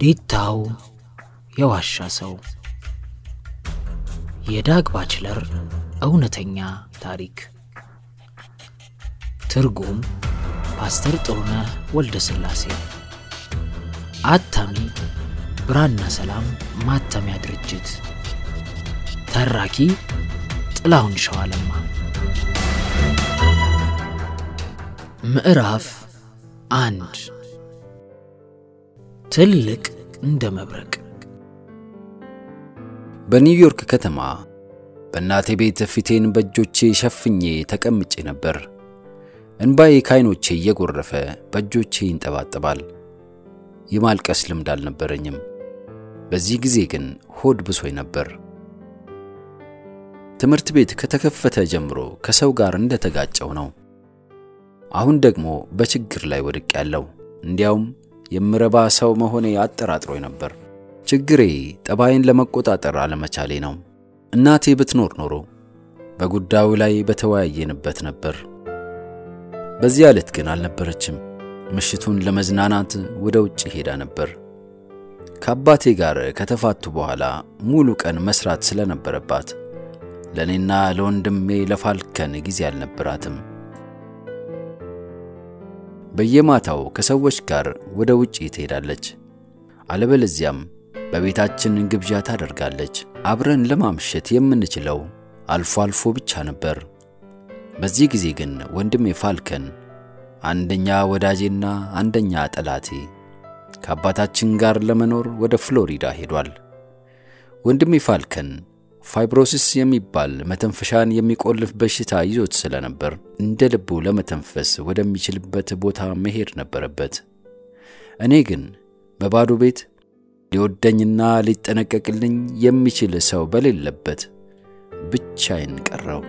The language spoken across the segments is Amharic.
ዲታው የዋሻ ሰው። የዳግ ባችለር እውነተኛ ታሪክ። ትርጉም ፓስተር ጥሩነህ ወልደ ሥላሴ አታሚ ብርሃንና ሰላም ማተሚያ ድርጅት። ተራኪ ጥላሁን ሸዋለማ። ምዕራፍ አንድ ትልቅ እንደ መብረቅ በኒውዮርክ ከተማ በእናቴ ቤት ፊቴን በእጆቼ ሸፍኜ ተቀምጬ ነበር። እንባዬ ከዓይኖቼ እየጎረፈ በእጆቼ ይንጠባጠባል። የማልቀስ ልምድ አልነበረኝም። በዚህ ጊዜ ግን ሆድ ብሶኝ ነበር። ትምህርት ቤት ከተከፈተ ጀምሮ ከሰው ጋር እንደተጋጨው ነው። አሁን ደግሞ በችግር ላይ ወድቅ ያለው እንዲያውም የምረባ ሰው መሆኔ አጠራጥሮኝ ነበር። ችግሬ ጠባይን ለመቆጣጠር አለመቻሌ ነው። እናቴ ብትኖር ኖሮ በጉዳዩ ላይ በተወያየንበት ነበር። በዚያ ዕለት ግን አልነበረችም። ምሽቱን ለመዝናናት ወደ ውጭ ሄዳ ነበር። ከአባቴ ጋር ከተፋቱ በኋላ ሙሉ ቀን መስራት ስለነበረባት ለእኔና ለወንድሜ ለፋልከን ጊዜ አልነበራትም። በየማታው ከሰዎች ጋር ወደ ውጪ ትሄዳለች። አለበለዚያም በቤታችን ግብዣ ታደርጋለች። አብረን ለማምሸት የምንችለው አልፎ አልፎ ብቻ ነበር። በዚህ ጊዜ ግን ወንድሜ ፋልከን አንደኛ ወዳጄና አንደኛ ጠላቴ ከአባታችን ጋር ለመኖር ወደ ፍሎሪዳ ሄዷል። ወንድሜ ፋልከን fibrosis የሚባል መተንፈሻን የሚቆልፍ በሽታ ይዞት ስለነበር እንደ ልቡ ለመተንፈስ ወደሚችልበት ቦታ መሄድ ነበረበት። እኔ ግን በባዶ ቤት ሊወደኝና ሊጠነቀቅልኝ የሚችል ሰው በሌለበት ብቻዬን ቀረሁ።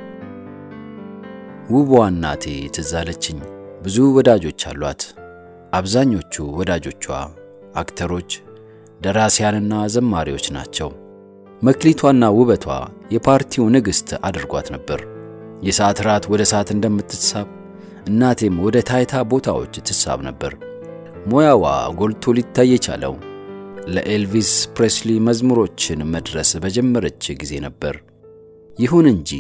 ውቧ እናቴ ትዝ አለችኝ። ብዙ ወዳጆች አሏት። አብዛኞቹ ወዳጆቿ አክተሮች፣ ደራሲያንና ዘማሪዎች ናቸው። መክሊቷና ውበቷ የፓርቲው ንግሥት አድርጓት ነበር። የሰዓት ራት ወደ ሰዓት እንደምትሳብ እናቴም ወደ ታይታ ቦታዎች ትሳብ ነበር። ሙያዋ ጎልቶ ሊታይ የቻለው ለኤልቪስ ፕሬስሊ መዝሙሮችን መድረስ በጀመረች ጊዜ ነበር። ይሁን እንጂ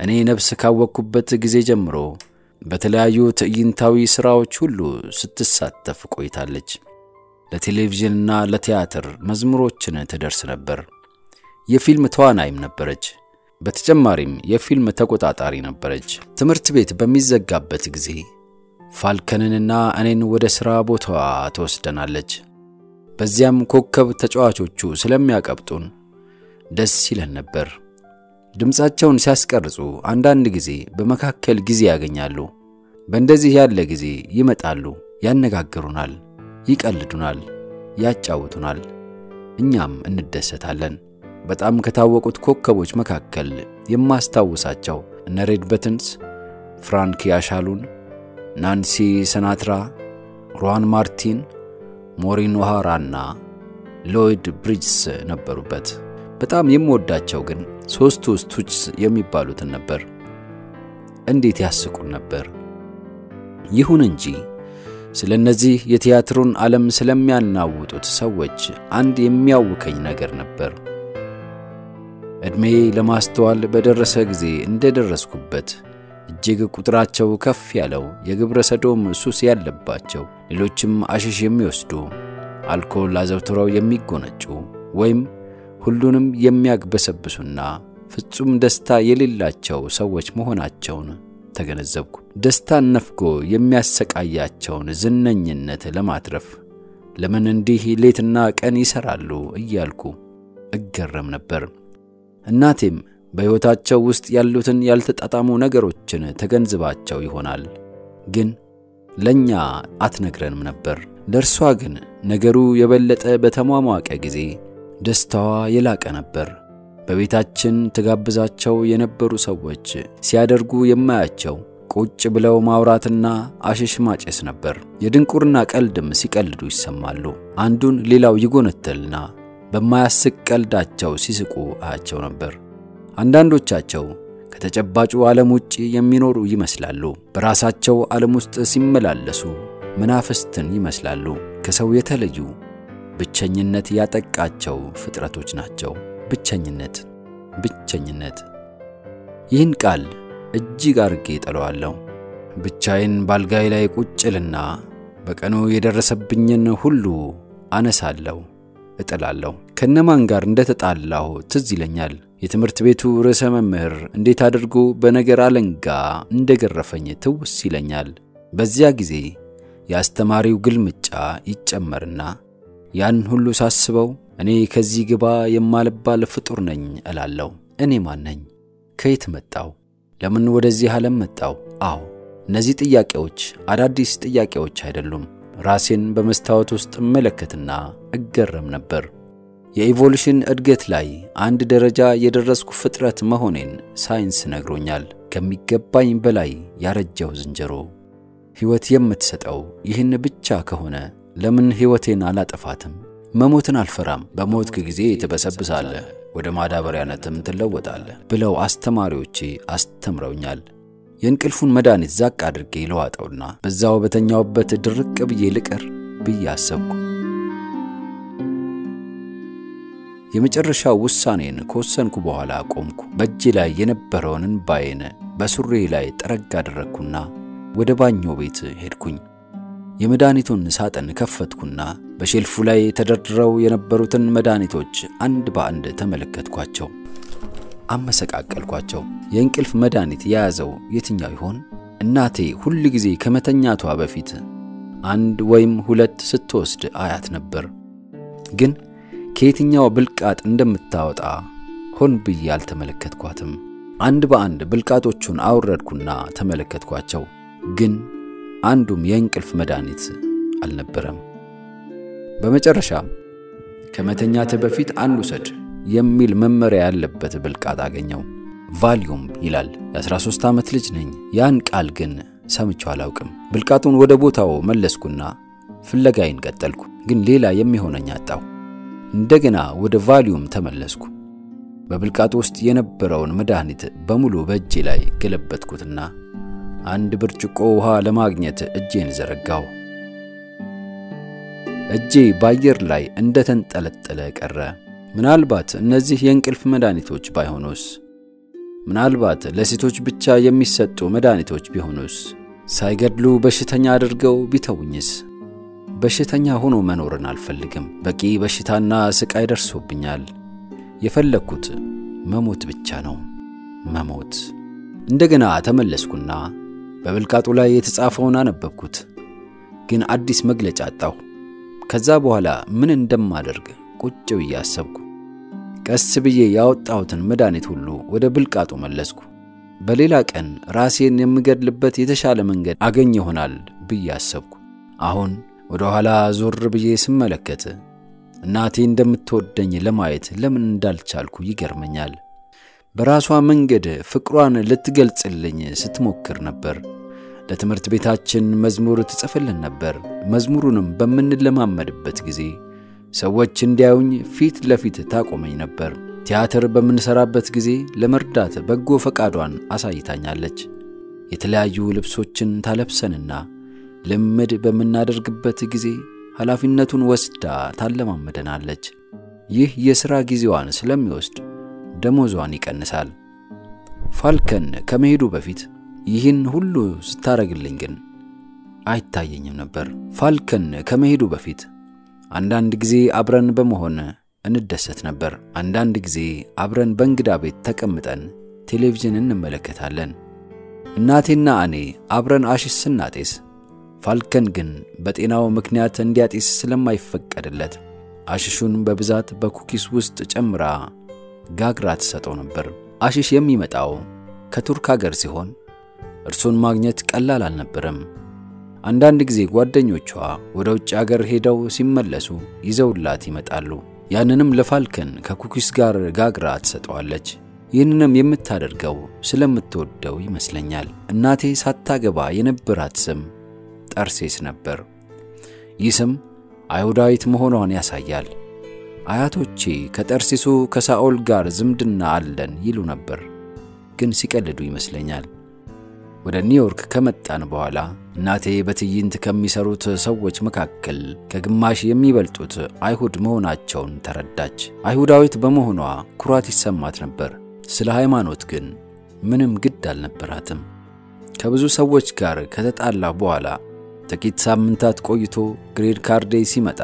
እኔ ነፍስ ካወቅኩበት ጊዜ ጀምሮ በተለያዩ ትዕይንታዊ ሥራዎች ሁሉ ስትሳተፍ ቆይታለች። ለቴሌቪዥንና ለቲያትር መዝሙሮችን ትደርስ ነበር። የፊልም ተዋናይም ነበረች። በተጨማሪም የፊልም ተቆጣጣሪ ነበረች። ትምህርት ቤት በሚዘጋበት ጊዜ ፋልከንንና እኔን ወደ ሥራ ቦታዋ ትወስደናለች። በዚያም ኮከብ ተጫዋቾቹ ስለሚያቀብጡን ደስ ይለን ነበር። ድምፃቸውን ሲያስቀርጹ አንዳንድ ጊዜ በመካከል ጊዜ ያገኛሉ። በእንደዚህ ያለ ጊዜ ይመጣሉ፣ ያነጋግሩናል፣ ይቀልዱናል፣ ያጫውቱናል። እኛም እንደሰታለን። በጣም ከታወቁት ኮከቦች መካከል የማስታውሳቸው እነ ሬድ በትንስ፣ ፍራንክ ያሻሉን፣ ናንሲ ሰናትራ፣ ሮዋን ማርቲን፣ ሞሪን ኦሃራና ሎይድ ብሪጅስ ነበሩበት። በጣም የምወዳቸው ግን ሦስቱ ስቱጅስ የሚባሉትን ነበር። እንዴት ያስቁን ነበር! ይሁን እንጂ ስለ እነዚህ የቲያትሩን ዓለም ስለሚያናውጡት ሰዎች አንድ የሚያውከኝ ነገር ነበር። ዕድሜ ለማስተዋል በደረሰ ጊዜ እንደደረስኩበት እጅግ ቁጥራቸው ከፍ ያለው የግብረ ሰዶም ሱስ ያለባቸው፣ ሌሎችም አሽሽ የሚወስዱ፣ አልኮል አዘውትረው የሚጎነጩ ወይም ሁሉንም የሚያግበሰብሱና ፍጹም ደስታ የሌላቸው ሰዎች መሆናቸውን ተገነዘብኩ። ደስታን ነፍጎ የሚያሰቃያቸውን ዝነኝነት ለማትረፍ ለምን እንዲህ ሌትና ቀን ይሰራሉ እያልኩ እገረም ነበር። እናቴም በሕይወታቸው ውስጥ ያሉትን ያልተጣጣሙ ነገሮችን ተገንዝባቸው ይሆናል፣ ግን ለእኛ አትነግረንም ነበር። ለእርሷ ግን ነገሩ የበለጠ በተሟሟቀ ጊዜ ደስታዋ የላቀ ነበር። በቤታችን ትጋብዛቸው የነበሩ ሰዎች ሲያደርጉ የማያቸው ቁጭ ብለው ማውራትና አሽሽ ማጨስ ነበር። የድንቁርና ቀልድም ሲቀልዱ ይሰማሉ። አንዱን ሌላው ይጎነተልና በማያስቅ ቀልዳቸው ሲስቁ አያቸው ነበር። አንዳንዶቻቸው ከተጨባጩ ዓለም ውጪ የሚኖሩ ይመስላሉ። በራሳቸው ዓለም ውስጥ ሲመላለሱ መናፍስትን ይመስላሉ። ከሰው የተለዩ ብቸኝነት ያጠቃቸው ፍጥረቶች ናቸው። ብቸኝነት ብቸኝነት። ይህን ቃል እጅግ አርጌ ጠለዋለሁ። ብቻዬን ባልጋይ ላይ ቁጭልና በቀኑ የደረሰብኝን ሁሉ አነሳለሁ፣ እጥላለሁ። ከነማን ጋር እንደተጣላሁ ትዝ ይለኛል። የትምህርት ቤቱ ርዕሰ መምህር እንዴት አድርጎ በነገር አለንጋ እንደገረፈኝ ትውስ ይለኛል። በዚያ ጊዜ የአስተማሪው ግልምጫ ይጨመርና ያን ሁሉ ሳስበው እኔ ከዚህ ግባ የማልባል ፍጡር ነኝ እላለሁ። እኔ ማን ነኝ? ከየት መጣው? ለምን ወደዚህ ዓለም መጣው? አዎ እነዚህ ጥያቄዎች አዳዲስ ጥያቄዎች አይደሉም። ራሴን በመስታወት ውስጥ እመለከትና እገረም ነበር። የ evolution እድገት ላይ አንድ ደረጃ የደረስኩ ፍጥረት መሆኔን ሳይንስ ነግሮኛል። ከሚገባኝ በላይ ያረጀው ዝንጀሮ ሕይወት የምትሰጠው ይህን ብቻ ከሆነ ለምን ሕይወቴን አላጠፋትም? መሞትን አልፈራም። በሞትክ ጊዜ ትበሰብሳለህ፣ ወደ ማዳበሪያነትም ትለወጣለህ ብለው አስተማሪዎቼ አስተምረውኛል። የእንቅልፉን መድኃኒት ዛቅ አድርጌ ልዋጠውና በዛው በተኛሁበት ድርቅ ብዬ ልቀር ብዬ አሰብኩ። የመጨረሻው ውሳኔን ከወሰንኩ በኋላ ቆምኩ። በእጄ ላይ የነበረውን እንባዬን በሱሬ ላይ ጠረግ አደረግኩና ወደ ባኞ ቤት ሄድኩኝ። የመድኃኒቱን ሳጥን ከፈትኩና በሼልፉ ላይ ተደርድረው የነበሩትን መድኃኒቶች አንድ በአንድ ተመለከትኳቸው። አመሰቃቀልኳቸው። የእንቅልፍ መድኃኒት የያዘው የትኛው ይሆን? እናቴ ሁል ጊዜ ከመተኛቷ በፊት አንድ ወይም ሁለት ስትወስድ አያት ነበር። ግን ከየትኛው ብልቃጥ እንደምታወጣ ሆን ብዬ አልተመለከትኳትም። አንድ በአንድ ብልቃጦቹን አውረድኩና ተመለከትኳቸው። ግን አንዱም የእንቅልፍ መድኃኒት አልነበረም። በመጨረሻም ከመተኛትህ በፊት አንድ ውሰድ የሚል መመሪያ ያለበት ብልቃጥ አገኘው። ቫሊዩም ይላል። የ13 ዓመት ልጅ ነኝ። ያን ቃል ግን ሰምቼው አላውቅም። ብልቃጡን ወደ ቦታው መለስኩና ፍለጋዬን ቀጠልኩ። ግን ሌላ የሚሆነኝ አጣሁ። እንደገና ወደ ቫሊዩም ተመለስኩ። በብልቃጡ ውስጥ የነበረውን መድኃኒት በሙሉ በእጄ ላይ ገለበጥኩትና አንድ ብርጭቆ ውሃ ለማግኘት እጄን ዘረጋሁ። እጄ በአየር ላይ እንደተንጠለጠለ ቀረ። ምናልባት እነዚህ የእንቅልፍ መድኃኒቶች ባይሆኑስ? ምናልባት ለሴቶች ብቻ የሚሰጡ መድኃኒቶች ቢሆኑስ? ሳይገድሉ በሽተኛ አድርገው ቢተውኝስ? በሽተኛ ሆኖ መኖርን አልፈልግም። በቂ በሽታና ስቃይ ደርሶብኛል። የፈለግኩት መሞት ብቻ ነው። መሞት። እንደገና ተመለስኩና በብልቃጡ ላይ የተጻፈውን አነበብኩት። ግን አዲስ መግለጫ አጣሁ። ከዛ በኋላ ምን እንደማደርግ ቁጭ ብዬ አሰብኩ። ቀስ ብዬ ያወጣሁትን መድኃኒት ሁሉ ወደ ብልቃጡ መለስኩ። በሌላ ቀን ራሴን የምገድልበት የተሻለ መንገድ አገኝ ይሆናል ብዬ አሰብኩ። አሁን ወደ ኋላ ዞር ብዬ ስመለከት እናቴ እንደምትወደኝ ለማየት ለምን እንዳልቻልኩ ይገርመኛል። በራሷ መንገድ ፍቅሯን ልትገልጽልኝ ስትሞክር ነበር። ለትምህርት ቤታችን መዝሙር ትጽፍልን ነበር። መዝሙሩንም በምንለማመድበት ጊዜ ሰዎች እንዲያዩኝ ፊት ለፊት ታቆመኝ ነበር። ቲያትር በምንሰራበት ጊዜ ለመርዳት በጎ ፈቃዷን አሳይታኛለች። የተለያዩ ልብሶችን ታለብሰንና ልምድ በምናደርግበት ጊዜ ኃላፊነቱን ወስዳ ታለማመደናለች። ይህ የሥራ ጊዜዋን ስለሚወስድ ደሞዟን ይቀንሳል። ፋልከን ከመሄዱ በፊት ይህን ሁሉ ስታረግልኝ ግን አይታየኝም ነበር። ፋልከን ከመሄዱ በፊት አንዳንድ ጊዜ አብረን በመሆን እንደሰት ነበር። አንዳንድ ጊዜ አብረን በእንግዳ ቤት ተቀምጠን ቴሌቪዥን እንመለከታለን። እናቴና እኔ አብረን አሽሽ ስናጤስ፣ ፋልከን ግን በጤናው ምክንያት እንዲያጤስ ስለማይፈቀድለት አሽሹን በብዛት በኩኪስ ውስጥ ጨምራ ጋግራ ትሰጠው ነበር። አሽሽ የሚመጣው ከቱርክ አገር ሲሆን እርሱን ማግኘት ቀላል አልነበረም። አንዳንድ ጊዜ ጓደኞቿ ወደ ውጭ አገር ሄደው ሲመለሱ ይዘውላት ይመጣሉ። ያንንም ለፋልከን ከኩኪስ ጋር ጋግራ ትሰጠዋለች። ይህንንም የምታደርገው ስለምትወደው ይመስለኛል። እናቴ ሳታገባ የነበራት ስም ጠርሴስ ነበር። ይህ ስም አይሁዳዊት መሆኗን ያሳያል። አያቶቼ ከጠርሴሱ ከሳኦል ጋር ዝምድና አለን ይሉ ነበር፣ ግን ሲቀልዱ ይመስለኛል። ወደ ኒውዮርክ ከመጣን በኋላ እናቴ በትዕይንት ከሚሰሩት ሰዎች መካከል ከግማሽ የሚበልጡት አይሁድ መሆናቸውን ተረዳች። አይሁዳዊት በመሆኗ ኩራት ይሰማት ነበር። ስለ ሃይማኖት ግን ምንም ግድ አልነበራትም። ከብዙ ሰዎች ጋር ከተጣላ በኋላ ጥቂት ሳምንታት ቆይቶ ግሬድ ካርዴ ሲመጣ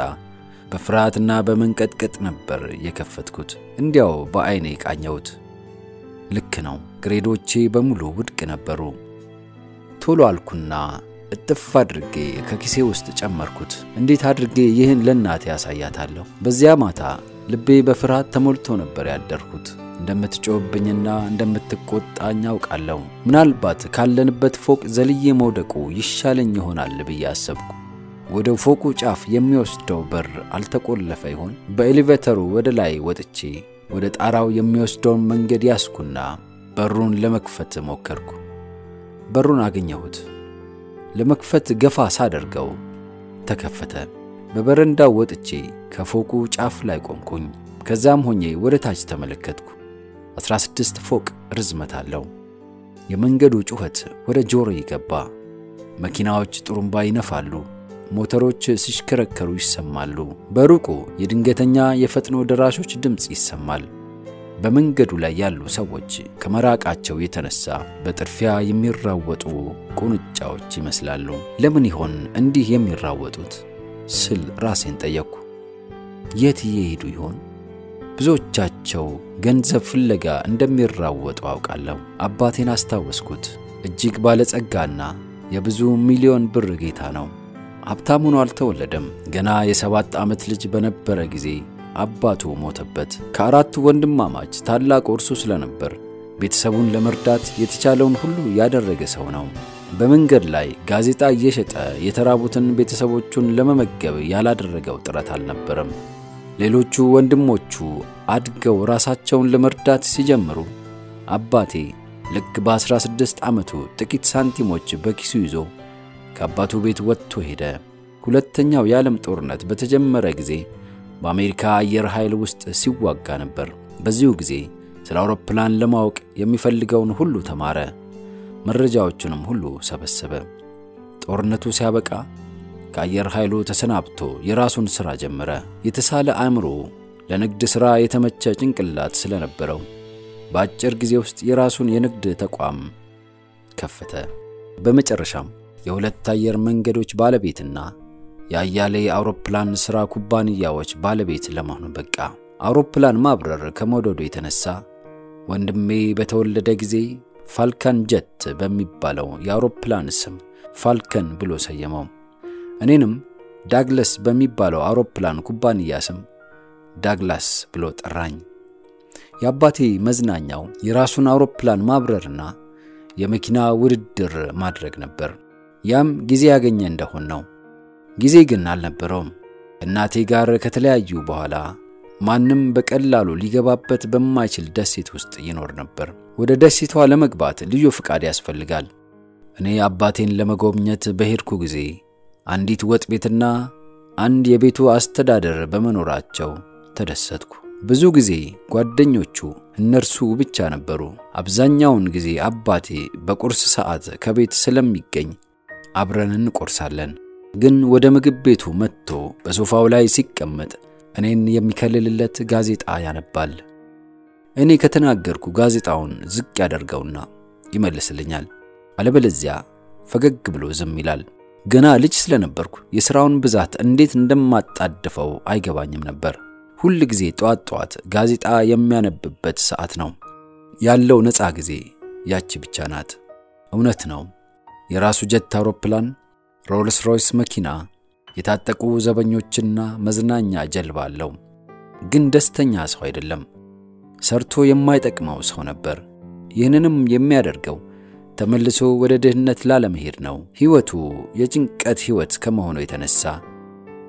በፍርሃትና በመንቀጥቀጥ ነበር የከፈትኩት። እንዲያው በዐይኔ ቃኘሁት። ልክ ነው፣ ግሬዶቼ በሙሉ ውድቅ ነበሩ። ቶሎ አልኩና እጥፍ አድርጌ ከኪሴ ውስጥ ጨመርኩት። እንዴት አድርጌ ይህን ለእናቴ ያሳያታለሁ? በዚያ ማታ ልቤ በፍርሃት ተሞልቶ ነበር ያደርኩት። እንደምትጮህብኝና እንደምትቆጣኝ አውቃለሁ። ምናልባት ካለንበት ፎቅ ዘልዬ መውደቁ ይሻለኝ ይሆናል ብዬ አሰብኩ። ወደ ፎቁ ጫፍ የሚወስደው በር አልተቆለፈ ይሆን? በኤሌቬተሩ ወደ ላይ ወጥቼ ወደ ጣራው የሚወስደውን መንገድ ያስኩና በሩን ለመክፈት ሞከርኩ። በሩን አገኘሁት። ለመክፈት ገፋ ሳደርገው ተከፈተ። በበረንዳው ወጥቼ ከፎቁ ጫፍ ላይ ቆምኩኝ። ከዛም ሆኜ ወደ ታች ተመለከትኩ። 16 ፎቅ ርዝመት አለው። የመንገዱ ጩኸት ወደ ጆሮ ይገባ። መኪናዎች ጥሩምባ ይነፋሉ። ሞተሮች ሲሽከረከሩ ይሰማሉ። በሩቁ የድንገተኛ የፈጥኖ ደራሾች ድምፅ ይሰማል። በመንገዱ ላይ ያሉ ሰዎች ከመራቃቸው የተነሳ በጥድፊያ የሚራወጡ ቁንጫዎች ይመስላሉ። ለምን ይሆን እንዲህ የሚራወጡት ስል ራሴን ጠየቅኩ። የት እየሄዱ ይሆን? ብዙዎቻቸው ገንዘብ ፍለጋ እንደሚራወጡ አውቃለሁ። አባቴን አስታወስኩት። እጅግ ባለጸጋና የብዙ ሚሊዮን ብር ጌታ ነው። ሀብታም ሆኖ አልተወለደም። ገና የሰባት ዓመት ልጅ በነበረ ጊዜ አባቱ ሞተበት። ከአራቱ ወንድማማች ታላቁ እርሱ ስለነበር ቤተሰቡን ለመርዳት የተቻለውን ሁሉ ያደረገ ሰው ነው። በመንገድ ላይ ጋዜጣ እየሸጠ የተራቡትን ቤተሰቦቹን ለመመገብ ያላደረገው ጥረት አልነበረም። ሌሎቹ ወንድሞቹ አድገው ራሳቸውን ለመርዳት ሲጀምሩ አባቴ ልክ በ16 ዓመቱ ጥቂት ሳንቲሞች በኪሱ ይዞ ከአባቱ ቤት ወጥቶ ሄደ። ሁለተኛው የዓለም ጦርነት በተጀመረ ጊዜ በአሜሪካ አየር ኃይል ውስጥ ሲዋጋ ነበር። በዚሁ ጊዜ ስለ አውሮፕላን ለማወቅ የሚፈልገውን ሁሉ ተማረ። መረጃዎቹንም ሁሉ ሰበሰበ። ጦርነቱ ሲያበቃ ከአየር ኃይሉ ተሰናብቶ የራሱን ሥራ ጀመረ። የተሳለ አእምሮ፣ ለንግድ ሥራ የተመቸ ጭንቅላት ስለነበረው በአጭር ጊዜ ውስጥ የራሱን የንግድ ተቋም ከፈተ። በመጨረሻም የሁለት አየር መንገዶች ባለቤትና የአያሌ አውሮፕላን ሥራ ኩባንያዎች ባለቤት ለመሆን በቃ። አውሮፕላን ማብረር ከመውደዱ የተነሳ ወንድሜ በተወለደ ጊዜ ፋልከን ጀት በሚባለው የአውሮፕላን ስም ፋልከን ብሎ ሰየመው። እኔንም ዳግለስ በሚባለው አውሮፕላን ኩባንያ ስም ዳግላስ ብሎ ጠራኝ። የአባቴ መዝናኛው የራሱን አውሮፕላን ማብረርና የመኪና ውድድር ማድረግ ነበር። ያም ጊዜ ያገኘ እንደሆን ነው። ጊዜ ግን አልነበረውም። እናቴ ጋር ከተለያዩ በኋላ ማንም በቀላሉ ሊገባበት በማይችል ደሴት ውስጥ ይኖር ነበር። ወደ ደሴቷ ለመግባት ልዩ ፍቃድ ያስፈልጋል። እኔ አባቴን ለመጎብኘት በሄድኩ ጊዜ አንዲት ወጥ ቤትና አንድ የቤቱ አስተዳደር በመኖራቸው ተደሰትኩ። ብዙ ጊዜ ጓደኞቹ እነርሱ ብቻ ነበሩ። አብዛኛውን ጊዜ አባቴ በቁርስ ሰዓት ከቤት ስለሚገኝ አብረን እንቆርሳለን። ግን ወደ ምግብ ቤቱ መጥቶ በሶፋው ላይ ሲቀመጥ እኔን የሚከልልለት ጋዜጣ ያነባል። እኔ ከተናገርኩ ጋዜጣውን ዝቅ ያደርገውና ይመልስልኛል። አለበለዚያ ፈገግ ብሎ ዝም ይላል። ገና ልጅ ስለነበርኩ የሥራውን ብዛት እንዴት እንደማጣድፈው አይገባኝም ነበር። ሁል ጊዜ ጠዋት ጠዋት ጋዜጣ የሚያነብበት ሰዓት ነው። ያለው ነፃ ጊዜ ያቺ ብቻ ናት። እውነት ነው። የራሱ ጀት አውሮፕላን፣ ሮልስ ሮይስ መኪና፣ የታጠቁ ዘበኞችና መዝናኛ ጀልባ አለው። ግን ደስተኛ ሰው አይደለም። ሰርቶ የማይጠቅመው ሰው ነበር። ይህንንም የሚያደርገው ተመልሶ ወደ ድህነት ላለመሄድ ነው። ሕይወቱ የጭንቀት ሕይወት ከመሆኑ የተነሳ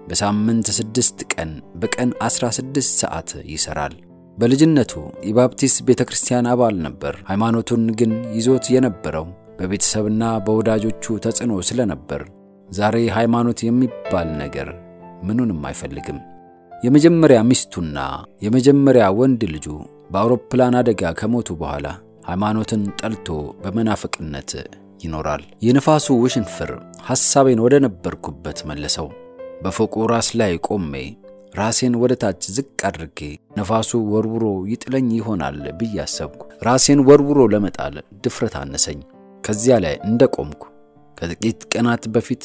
በሳምንት ስድስት ቀን በቀን 16 ሰዓት ይሰራል። በልጅነቱ የባፕቲስት ቤተ ክርስቲያን አባል ነበር። ሃይማኖቱን ግን ይዞት የነበረው በቤተሰብና በወዳጆቹ ተጽዕኖ ስለነበር ዛሬ ሃይማኖት የሚባል ነገር ምኑንም አይፈልግም። የመጀመሪያ ሚስቱና የመጀመሪያ ወንድ ልጁ በአውሮፕላን አደጋ ከሞቱ በኋላ ሃይማኖትን ጠልቶ በመናፍቅነት ይኖራል። የንፋሱ ውሽንፍር ሐሳቤን ወደ ነበርኩበት መለሰው። በፎቁ ራስ ላይ ቆሜ ራሴን ወደ ታች ዝቅ አድርጌ ነፋሱ ወርውሮ ይጥለኝ ይሆናል ብዬ አሰብኩ። ራሴን ወርውሮ ለመጣል ድፍረት አነሰኝ። ከዚያ ላይ እንደ ቆምኩ ከጥቂት ቀናት በፊት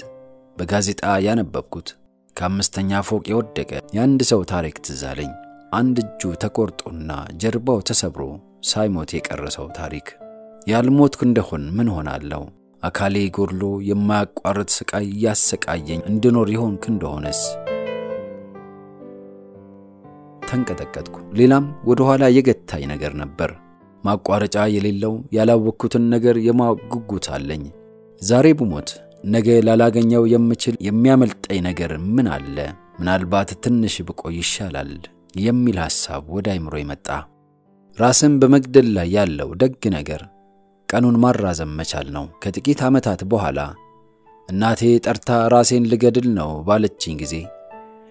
በጋዜጣ ያነበብኩት ከአምስተኛ ፎቅ የወደቀ የአንድ ሰው ታሪክ ትዝ አለኝ። አንድ እጁ ተቆርጦና ጀርባው ተሰብሮ ሳይሞት የቀረ ሰው ታሪክ። ያልሞትኩ እንደሆን ምን ሆናለሁ? አካሌ ጎድሎ የማያቋርጥ ስቃይ እያሰቃየኝ እንድኖር የሆንክ እንደሆነስ? ተንቀጠቀጥኩ። ሌላም ወደ ኋላ የገታኝ ነገር ነበር። ማቋረጫ የሌለው ያላወቅኩትን ነገር የማወቅ ጉጉት አለኝ። ዛሬ ብሞት ነገ ላላገኘው የምችል የሚያመልጠኝ ነገር ምን አለ? ምናልባት ትንሽ ብቆይ ይሻላል የሚል ሐሳብ ወደ አይምሮ መጣ። ራስን በመግደል ላይ ያለው ደግ ነገር ቀኑን ማራዘም መቻል ነው። ከጥቂት ዓመታት በኋላ እናቴ ጠርታ ራሴን ልገድል ነው ባለችኝ ጊዜ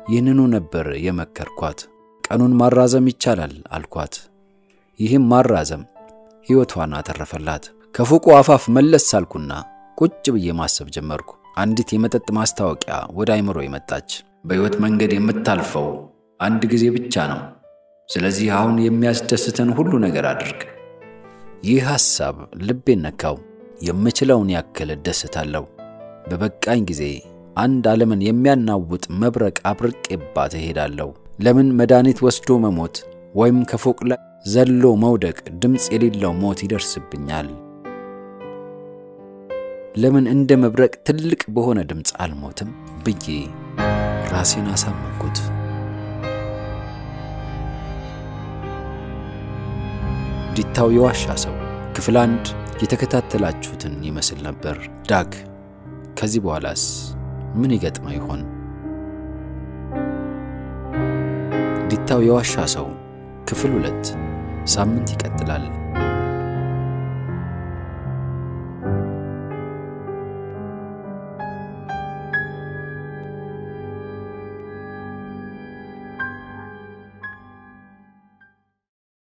ይህንኑ ነበር የመከርኳት። ቀኑን ማራዘም ይቻላል አልኳት። ይህም ማራዘም ሕይወቷን አተረፈላት። ከፎቁ አፋፍ መለስ ሳልኩና ቁጭ ብዬ ማሰብ ጀመርኩ። አንዲት የመጠጥ ማስታወቂያ ወደ አይምሮ መጣች። በሕይወት መንገድ የምታልፈው አንድ ጊዜ ብቻ ነው። ስለዚህ አሁን የሚያስደስተን ሁሉ ነገር አድርግ። ይህ ሐሳብ ልቤን ነካው። የምችለውን ያክል እደስታለሁ። በበቃኝ ጊዜ አንድ ዓለምን የሚያናውጥ መብረቅ አብርቄባት እሄዳለሁ። ለምን መድኃኒት ወስዶ መሞት ወይም ከፎቅ ላይ ዘሎ መውደቅ ድምፅ የሌለው ሞት ይደርስብኛል? ለምን እንደ መብረቅ ትልቅ በሆነ ድምፅ አልሞትም ብዬ ራሴን አሳመንኩት። ዲታው የዋሻ ሰው ክፍል አንድ የተከታተላችሁትን ይመስል ነበር። ዳግ ከዚህ በኋላስ ምን ይገጥመው ይሆን? ዲታው የዋሻ ሰው ክፍል ሁለት ሳምንት ይቀጥላል።